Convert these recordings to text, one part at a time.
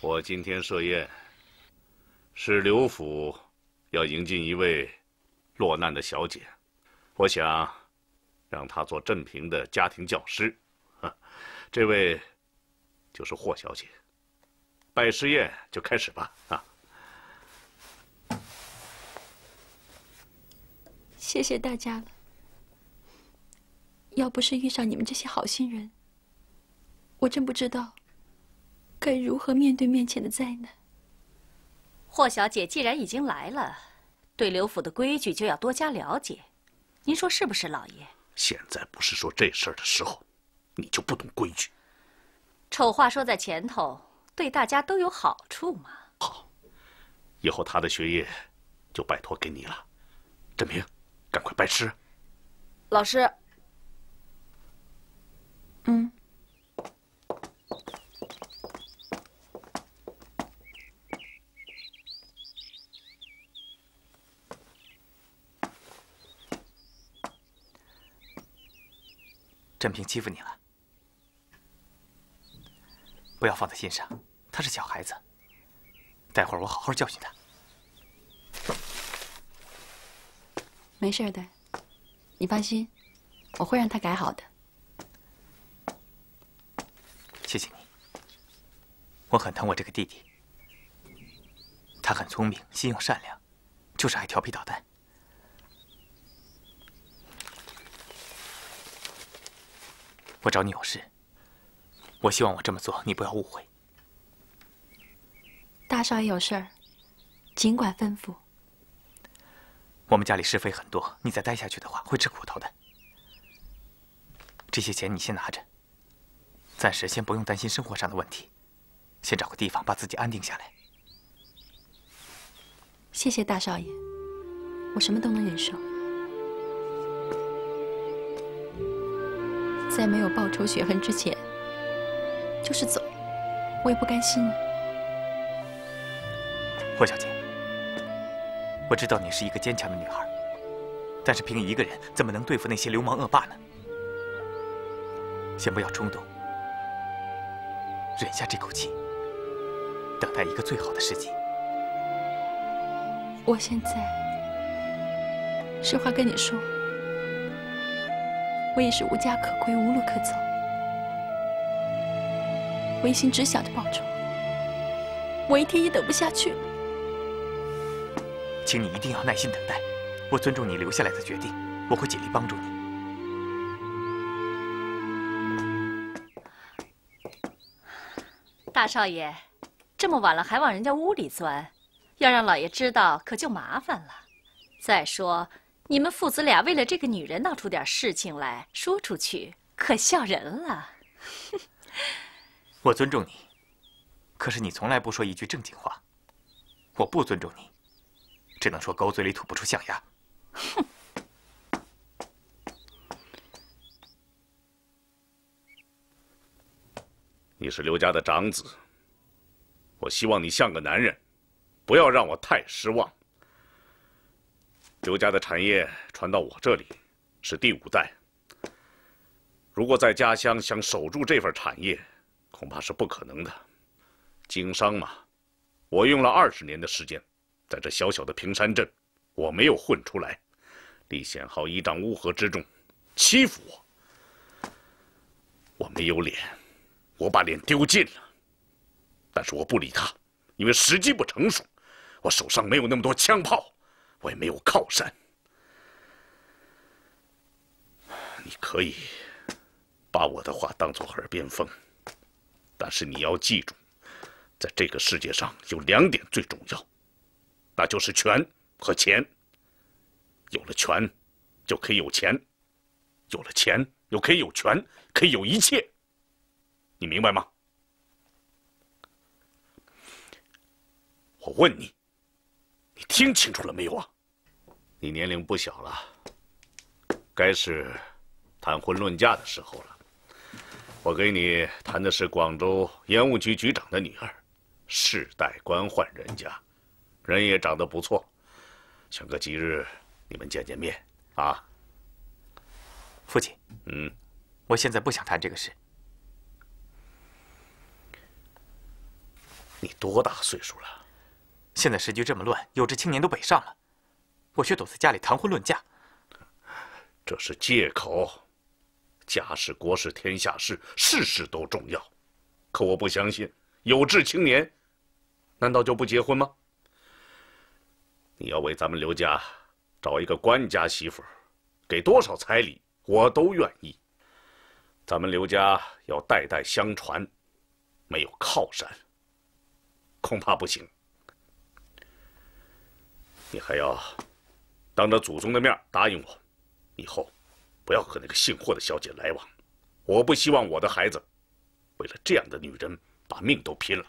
我今天设宴，是刘府要迎进一位落难的小姐，我想让她做镇平的家庭教师。这位就是霍小姐。拜师宴就开始吧。啊！谢谢大家了。要不是遇上你们这些好心人，我真不知道。该如何面对面前的灾难？霍小姐既然已经来了，对刘府的规矩就要多加了解。您说是不是，老爷？现在不是说这事儿的时候，你就不懂规矩。丑话说在前头，对大家都有好处嘛。好，以后他的学业就拜托给你了。振平，赶快拜师。老师。嗯。振平欺负你了，不要放在心上。他是小孩子，待会儿我好好教训他。没事的，你放心，我会让他改好的。谢谢你，我很疼我这个弟弟。他很聪明，心又善良，就是爱调皮捣蛋。我找你有事，我希望我这么做你不要误会。大少爷有事儿，尽管吩咐。我们家里是非很多，你再待下去的话会吃苦头的。这些钱你先拿着，暂时先不用担心生活上的问题，先找个地方把自己安定下来。谢谢大少爷，我什么都能忍受。在没有报仇雪恨之前，就是走，我也不甘心呢。霍小姐，我知道你是一个坚强的女孩，但是凭一个人怎么能对付那些流氓恶霸呢？先不要冲动，忍下这口气，等待一个最好的时机。我现在，实话跟你说。我也是无家可归，无路可走，我一心只想着报仇，我一天也等不下去了。请你一定要耐心等待，我尊重你留下来的决定，我会尽力帮助你。大少爷，这么晚了还往人家屋里钻，要让老爷知道可就麻烦了。再说。你们父子俩为了这个女人闹出点事情来说出去，可笑人了。我尊重你，可是你从来不说一句正经话。我不尊重你，只能说狗嘴里吐不出象牙。哼！你是刘家的长子，我希望你像个男人，不要让我太失望。刘家的产业传到我这里，是第五代。如果在家乡想守住这份产业，恐怕是不可能的。经商嘛，我用了二十年的时间，在这小小的平山镇，我没有混出来。李显浩依仗乌合之众，欺负我，我没有脸，我把脸丢尽了。但是我不理他，因为时机不成熟，我手上没有那么多枪炮。我也没有靠山，你可以把我的话当做耳边风，但是你要记住，在这个世界上有两点最重要，那就是权和钱。有了权，就可以有钱；有了钱，又可以有权，可以有一切。你明白吗？我问你。你听清楚了没有啊？你年龄不小了，该是谈婚论嫁的时候了。我给你谈的是广州烟务局局长的女儿，世代官宦人家，人也长得不错。选个吉日，你们见见面啊。父亲，嗯，我现在不想谈这个事。你多大岁数了？现在时局这么乱，有志青年都北上了，我却躲在家里谈婚论嫁。这是借口。家事、国事、天下事，事事都重要。可我不相信，有志青年，难道就不结婚吗？你要为咱们刘家找一个官家媳妇，给多少彩礼，我都愿意。咱们刘家要代代相传，没有靠山，恐怕不行。你还要当着祖宗的面答应我，以后。不要和那个姓霍的小姐来往，我不希望我的孩子为了这样的女人把命都拼了。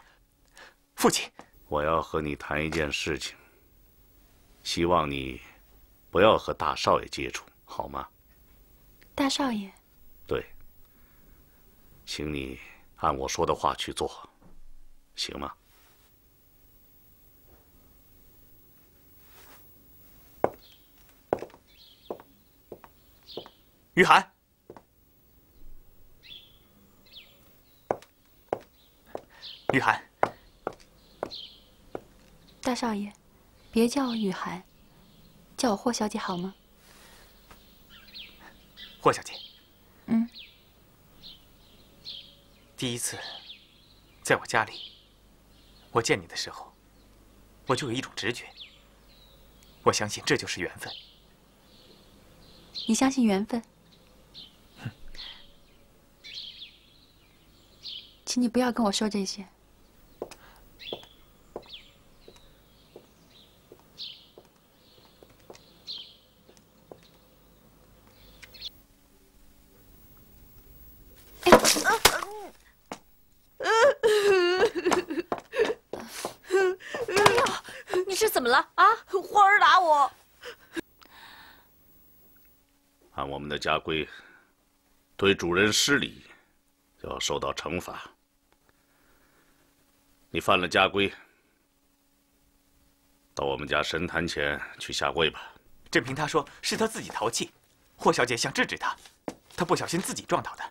父亲，我要和你谈一件事情，希望你不要和大少爷接触，好吗？大少爷，对，请你按我说的话去做，行吗？雨涵，雨涵，大少爷，别叫我雨涵，叫我霍小姐好吗？霍小姐，嗯，第一次在我家里，我见你的时候，我就有一种直觉，我相信这就是缘分。你相信缘分？请你不要跟我说这些。你是怎么了啊？花儿打我。按我们的家规，对主人失礼，就要受到惩罚。你犯了家规，到我们家神坛前去下跪吧。郑平他说是他自己淘气，霍小姐想制止他，他不小心自己撞倒的。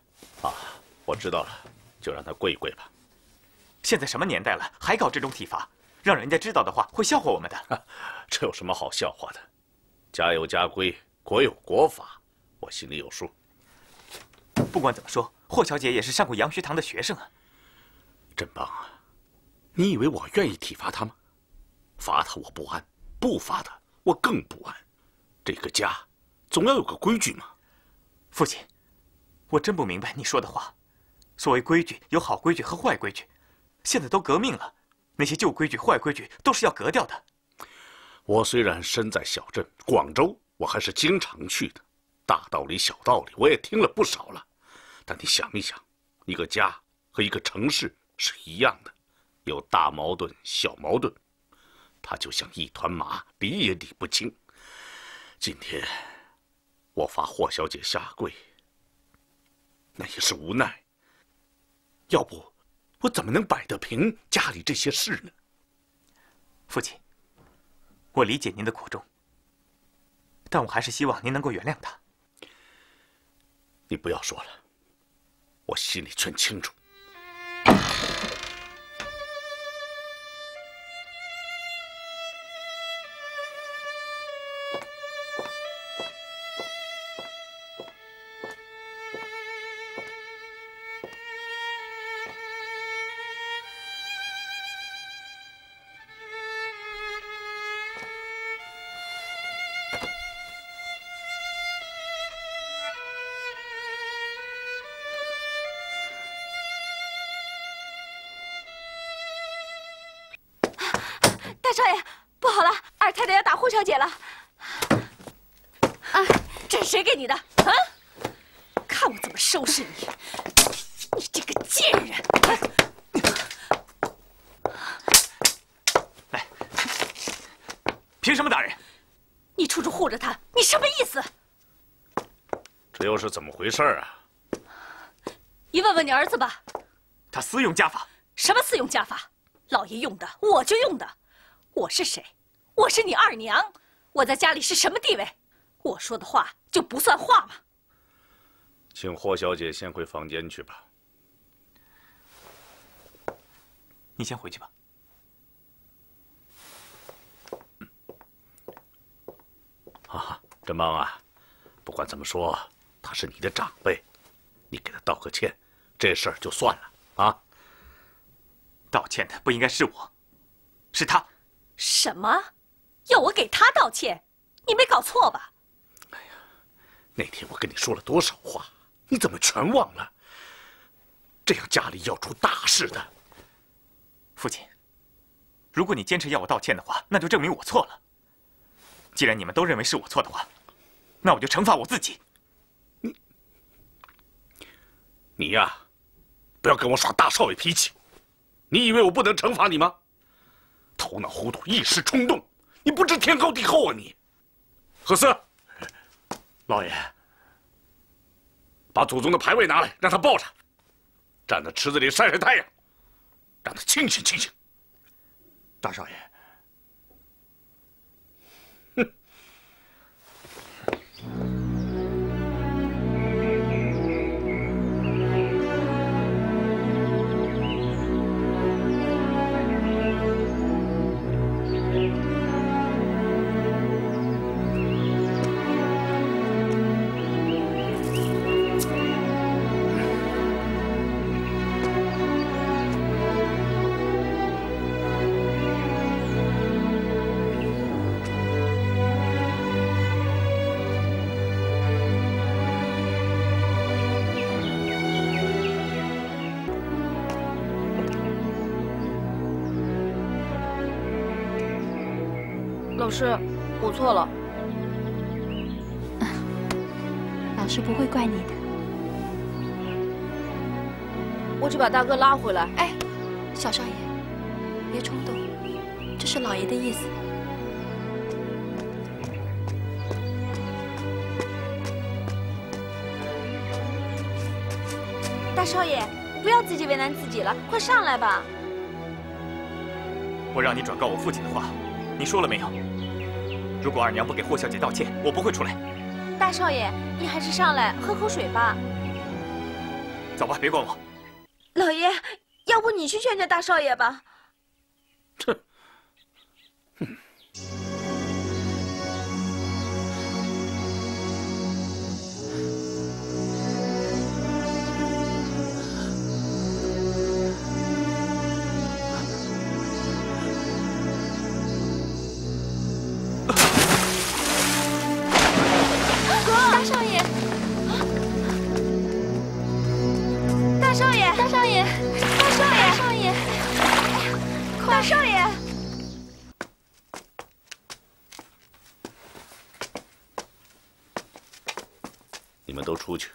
啊，我知道了，就让他跪一跪吧。现在什么年代了，还搞这种体罚，让人家知道的话会笑话我们的。这有什么好笑话的？家有家规，国有国法，我心里有数。不管怎么说，霍小姐也是上过杨学堂的学生啊。真棒啊！你以为我愿意体罚他吗？罚他我不安，不罚他我更不安。这个家总要有个规矩嘛。父亲，我真不明白你说的话。所谓规矩，有好规矩和坏规矩。现在都革命了，那些旧规矩、坏规矩都是要革掉的。我虽然身在小镇广州，我还是经常去的，大道理、小道理我也听了不少了。但你想一想，一个家和一个城市是一样的。有大矛盾、小矛盾，他就像一团麻，理也理不清。今天我罚霍小姐下跪，那也是无奈。要不，我怎么能摆得平家里这些事呢？父亲，我理解您的苦衷，但我还是希望您能够原谅他。你不要说了，我心里全清楚。小姐了！啊，这是谁给你的？啊，看我怎么收拾你！你这个贱人！来，凭什么打人？你处处护着他，你什么意思？这又是怎么回事啊？你问问你儿子吧。他私用家法。什么私用家法？老爷用的，我就用的。我是谁？我是你二娘，我在家里是什么地位？我说的话就不算话吗？请霍小姐先回房间去吧。你先回去吧。啊，珍忙啊！不管怎么说，他是你的长辈，你给他道个歉，这事儿就算了啊。道歉的不应该是我，是他。什么？要我给他道歉？你没搞错吧？哎呀，那天我跟你说了多少话，你怎么全忘了？这样家里要出大事的。父亲，如果你坚持要我道歉的话，那就证明我错了。既然你们都认为是我错的话，那我就惩罚我自己。你，你呀，不要跟我耍大少爷脾气。你以为我不能惩罚你吗？头脑糊涂，一时冲动，你不知天高地厚啊！你，何四，老爷，把祖宗的牌位拿来，让他抱着，站在池子里晒晒太阳，让他清醒清醒。大少爷。老师，我错了。老师不会怪你的。我去把大哥拉回来。哎，小少爷，别冲动，这是老爷的意思。大少爷，不要自己为难自己了，快上来吧。我让你转告我父亲的话，你说了没有？如果二娘不给霍小姐道歉，我不会出来。大少爷，你还是上来喝口水吧。走吧，别管我。老爷，要不你去劝劝大少爷吧。哼，少爷。你们都出去。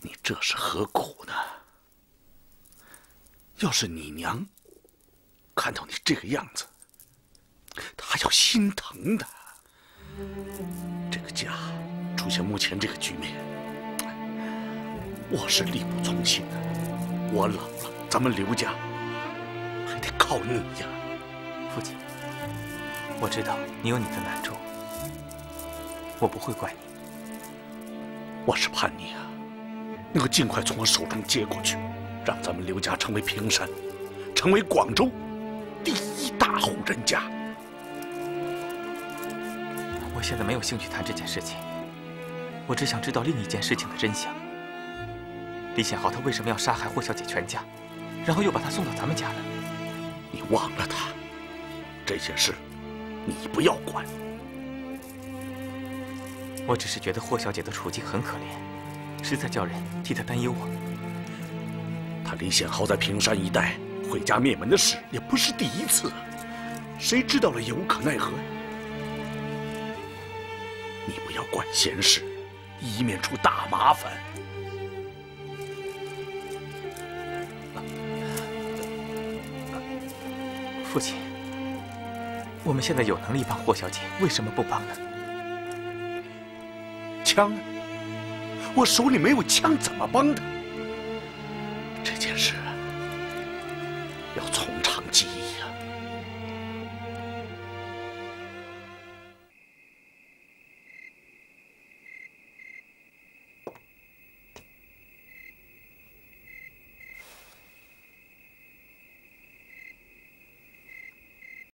你这是何苦呢？要是你娘看到你这个样子，她要心疼的。这个家出现目前这个局面，我是力不从心的。我老了，咱们刘家还得靠你呀。父亲，我知道你有你的难处，我不会怪你。我是盼你啊，能够尽快从我手中接过去，让咱们刘家成为平山，成为广州第一大户人家。我现在没有兴趣谈这件事情，我只想知道另一件事情的真相。李显豪他为什么要杀害霍小姐全家，然后又把她送到咱们家来？你忘了他，这件事你不要管。我只是觉得霍小姐的处境很可怜，实在叫人替她担忧啊。他李显豪在平山一带毁家灭门的事也不是第一次，谁知道了也无可奈何。你不要管闲事，以免出大麻烦。父亲，我们现在有能力帮霍小姐，为什么不帮呢？枪呢？我手里没有枪，怎么帮她？这件事